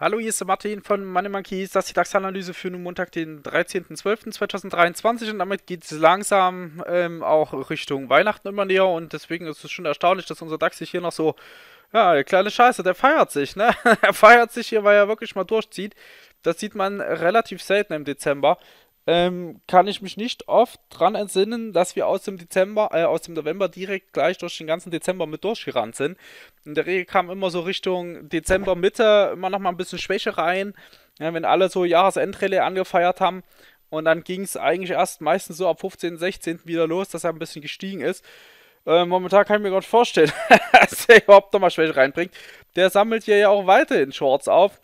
Hallo, hier ist der Martin von Money Monkeys. Das ist die DAX-Analyse für den Montag, den 13.12.2023 und damit geht es langsam ähm, auch Richtung Weihnachten immer näher und deswegen ist es schon erstaunlich, dass unser DAX sich hier noch so, ja, der kleine Scheiße, der feiert sich, ne? er feiert sich hier, weil er wirklich mal durchzieht. Das sieht man relativ selten im Dezember ähm, kann ich mich nicht oft dran entsinnen, dass wir aus dem Dezember, äh, aus dem November direkt gleich durch den ganzen Dezember mit durchgerannt sind. In der Regel kam immer so Richtung Dezember Mitte immer noch mal ein bisschen Schwäche rein, ja, wenn alle so Jahresendrallye angefeiert haben. Und dann ging es eigentlich erst meistens so ab 15., 16. wieder los, dass er ein bisschen gestiegen ist. Äh, momentan kann ich mir gerade vorstellen, dass er überhaupt nochmal Schwäche reinbringt. Der sammelt hier ja auch weiter in Shorts auf.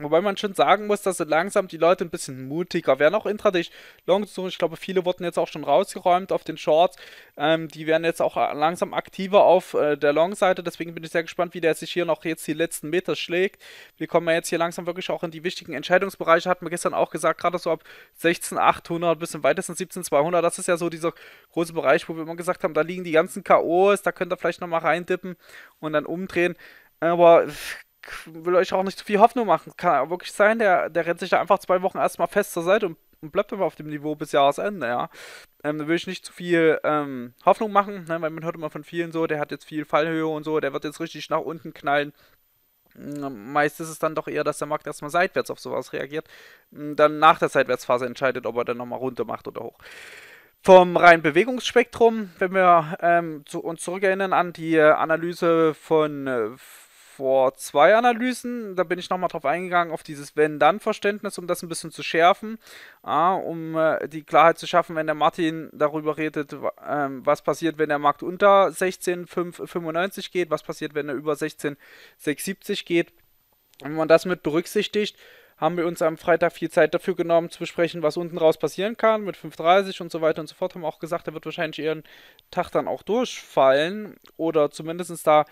Wobei man schon sagen muss, dass langsam die Leute ein bisschen mutiger werden. Auch intraday Longs, ich glaube, viele wurden jetzt auch schon rausgeräumt auf den Shorts. Ähm, die werden jetzt auch langsam aktiver auf äh, der Long-Seite. Deswegen bin ich sehr gespannt, wie der sich hier noch jetzt die letzten Meter schlägt. Wir kommen ja jetzt hier langsam wirklich auch in die wichtigen Entscheidungsbereiche. Hatten wir gestern auch gesagt, gerade so ab 16.800 bis im weitesten 17.200. Das ist ja so dieser große Bereich, wo wir immer gesagt haben, da liegen die ganzen K.O.s. Da könnt ihr vielleicht nochmal reindippen und dann umdrehen. Aber will euch auch nicht zu viel Hoffnung machen. Kann auch wirklich sein, der, der rennt sich da einfach zwei Wochen erstmal fest zur Seite und, und bleibt aber auf dem Niveau bis Jahresende, ja. Ähm, da will ich nicht zu viel ähm, Hoffnung machen, ne, weil man hört immer von vielen so, der hat jetzt viel Fallhöhe und so, der wird jetzt richtig nach unten knallen. Hm, meist ist es dann doch eher, dass der Markt erstmal seitwärts auf sowas reagiert. Hm, dann nach der Seitwärtsphase entscheidet, ob er dann nochmal runter macht oder hoch. Vom reinen Bewegungsspektrum, wenn wir ähm, zu, uns zurückerinnern an die Analyse von äh, vor zwei Analysen, da bin ich nochmal drauf eingegangen, auf dieses Wenn-Dann-Verständnis, um das ein bisschen zu schärfen, ja, um äh, die Klarheit zu schaffen, wenn der Martin darüber redet, ähm, was passiert, wenn der Markt unter 16,95 geht, was passiert, wenn er über 16,670 geht. Wenn man das mit berücksichtigt, haben wir uns am Freitag viel Zeit dafür genommen, zu besprechen, was unten raus passieren kann, mit 5,30 und so weiter und so fort. Haben auch gesagt, er wird wahrscheinlich ihren Tag dann auch durchfallen oder zumindest da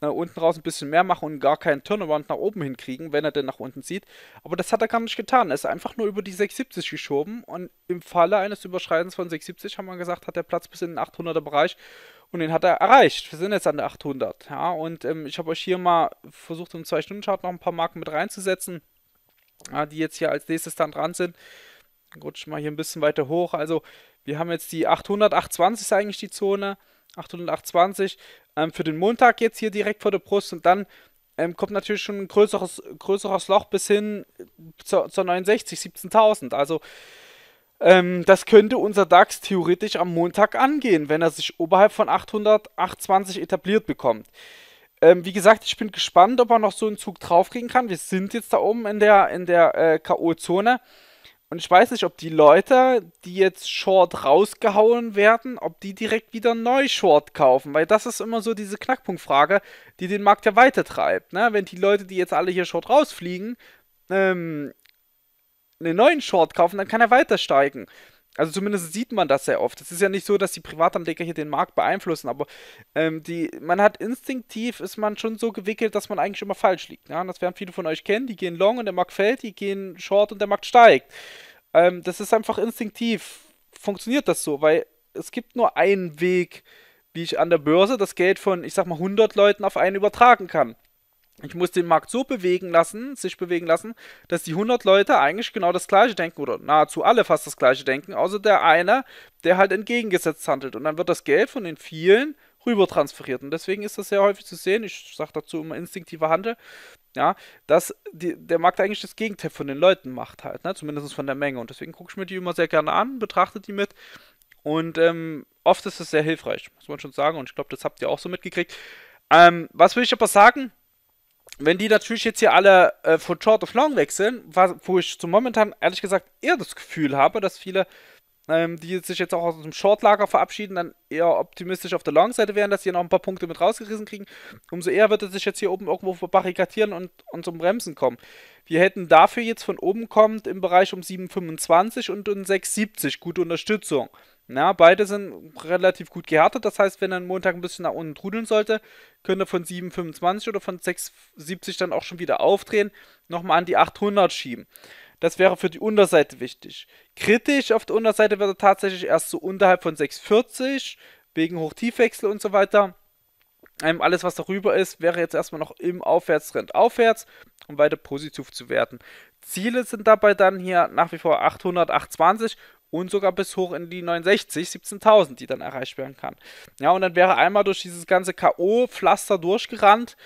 nach unten raus ein bisschen mehr machen und gar keinen Turnaround nach oben hinkriegen, wenn er denn nach unten zieht. Aber das hat er gar nicht getan. Er ist einfach nur über die 670 geschoben und im Falle eines Überschreitens von 670 haben wir gesagt, hat er Platz bis in den 800er Bereich und den hat er erreicht. Wir sind jetzt an der 800. Ja, und ähm, ich habe euch hier mal versucht, im 2-Stunden-Chart noch ein paar Marken mit reinzusetzen, ja, die jetzt hier als nächstes dann dran sind. Rutsch mal hier ein bisschen weiter hoch. Also, wir haben jetzt die 800, 820 ist eigentlich die Zone. 820 ähm, für den Montag jetzt hier direkt vor der Brust und dann ähm, kommt natürlich schon ein größeres, größeres Loch bis hin zur, zur 69, 17.000. Also ähm, das könnte unser DAX theoretisch am Montag angehen, wenn er sich oberhalb von 820 etabliert bekommt. Ähm, wie gesagt, ich bin gespannt, ob er noch so einen Zug draufkriegen kann. Wir sind jetzt da oben in der, in der äh, K.O.-Zone. Und ich weiß nicht, ob die Leute, die jetzt Short rausgehauen werden, ob die direkt wieder neu Short kaufen, weil das ist immer so diese Knackpunktfrage, die den Markt ja weitertreibt. Ne? Wenn die Leute, die jetzt alle hier Short rausfliegen, ähm, einen neuen Short kaufen, dann kann er weiter steigen. Also zumindest sieht man das sehr oft. Es ist ja nicht so, dass die Privatanleger hier den Markt beeinflussen, aber ähm, die, man hat instinktiv, ist man schon so gewickelt, dass man eigentlich immer falsch liegt. Ja? das werden viele von euch kennen, die gehen long und der Markt fällt, die gehen short und der Markt steigt. Ähm, das ist einfach instinktiv, funktioniert das so, weil es gibt nur einen Weg, wie ich an der Börse das Geld von, ich sag mal, 100 Leuten auf einen übertragen kann. Ich muss den Markt so bewegen lassen, sich bewegen lassen, dass die 100 Leute eigentlich genau das gleiche denken oder nahezu alle fast das gleiche denken, außer der eine, der halt entgegengesetzt handelt. Und dann wird das Geld von den vielen rüber transferiert. Und deswegen ist das sehr häufig zu sehen, ich sage dazu immer instinktiver Handel, ja, dass die, der Markt eigentlich das Gegenteil von den Leuten macht halt, ne? zumindest von der Menge. Und deswegen gucke ich mir die immer sehr gerne an, betrachte die mit. Und ähm, oft ist es sehr hilfreich, muss man schon sagen. Und ich glaube, das habt ihr auch so mitgekriegt. Ähm, was will ich aber sagen? Wenn die natürlich jetzt hier alle äh, von Short of Long wechseln, wo ich zum momentan ehrlich gesagt eher das Gefühl habe, dass viele, ähm, die sich jetzt auch aus dem Short-Lager verabschieden, dann eher optimistisch auf der Long-Seite wären, dass sie noch ein paar Punkte mit rausgerissen kriegen, umso eher wird es sich jetzt hier oben irgendwo verbarrikadieren und, und zum Bremsen kommen. Wir hätten dafür jetzt von oben kommt im Bereich um 7,25 und um 6,70 gute Unterstützung. Na, beide sind relativ gut gehärtet. Das heißt, wenn er Montag ein bisschen nach unten trudeln sollte, könnte er von 7,25 oder von 6,70 dann auch schon wieder aufdrehen, nochmal an die 800 schieben. Das wäre für die Unterseite wichtig. Kritisch auf der Unterseite wird er tatsächlich erst so unterhalb von 6,40 wegen Hochtiefwechsel und so weiter. Ähm, alles, was darüber ist, wäre jetzt erstmal noch im Aufwärtstrend aufwärts, um weiter positiv zu werden. Ziele sind dabei dann hier nach wie vor 800, 820 und sogar bis hoch in die 69, 17.000, die dann erreicht werden kann. Ja, und dann wäre einmal durch dieses ganze K.O.-Pflaster durchgerannt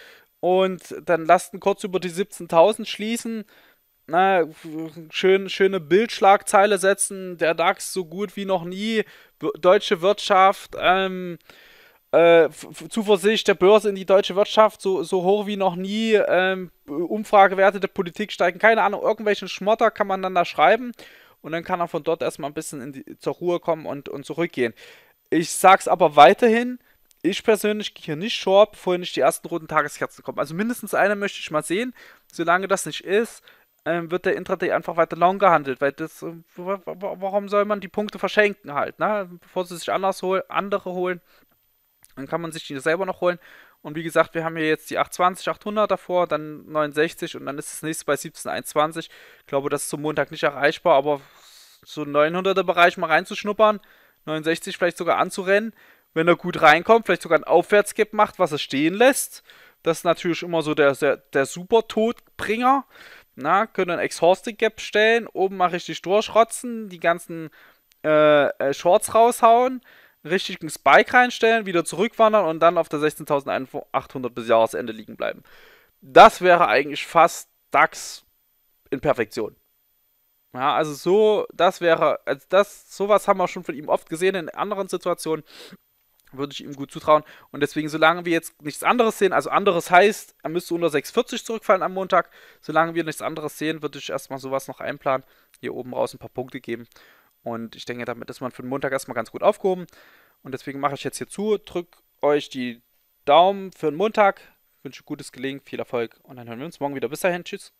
und dann lassten kurz über die 17.000 schließen. Na, schön, schöne Bildschlagzeile setzen, der DAX so gut wie noch nie, deutsche Wirtschaft, ähm, äh, Zuversicht der Börse in die deutsche Wirtschaft so, so hoch wie noch nie, ähm, Umfragewerte der Politik steigen, keine Ahnung, irgendwelchen Schmotter kann man dann da schreiben und dann kann er von dort erstmal ein bisschen die, zur Ruhe kommen und, und zurückgehen. Ich sag's aber weiterhin, ich persönlich gehe hier nicht short, bevor nicht die ersten roten Tageskerzen kommen. Also mindestens eine möchte ich mal sehen. Solange das nicht ist, ähm, wird der Intraday einfach weiter long gehandelt, weil das, äh, warum soll man die Punkte verschenken halt, ne? Bevor sie sich anders hol andere holen, dann kann man sich die selber noch holen. Und wie gesagt, wir haben hier jetzt die 820, 800 davor, dann 69 und dann ist das nächste bei 1721. Ich glaube, das ist zum Montag nicht erreichbar, aber so 900er Bereich mal reinzuschnuppern, 69 vielleicht sogar anzurennen, wenn er gut reinkommt, vielleicht sogar einen Aufwärtsgap macht, was er stehen lässt. Das ist natürlich immer so der, der, der super Todbringer. Na, können einen Exhausted Gap stellen, oben mal richtig durchrotzen, die ganzen äh, äh, Shorts raushauen richtigen Spike reinstellen, wieder zurückwandern und dann auf der 16.800 bis Jahresende liegen bleiben. Das wäre eigentlich fast DAX in Perfektion. Ja, also so, das wäre, also das, sowas haben wir schon von ihm oft gesehen in anderen Situationen. Würde ich ihm gut zutrauen. Und deswegen, solange wir jetzt nichts anderes sehen, also anderes heißt, er müsste unter 6,40 zurückfallen am Montag. Solange wir nichts anderes sehen, würde ich erstmal sowas noch einplanen. Hier oben raus ein paar Punkte geben. Und ich denke, damit ist man für den Montag erstmal ganz gut aufgehoben. Und deswegen mache ich jetzt hier zu, drücke euch die Daumen für den Montag, wünsche gutes Gelingen, viel Erfolg und dann hören wir uns morgen wieder. Bis dahin, tschüss.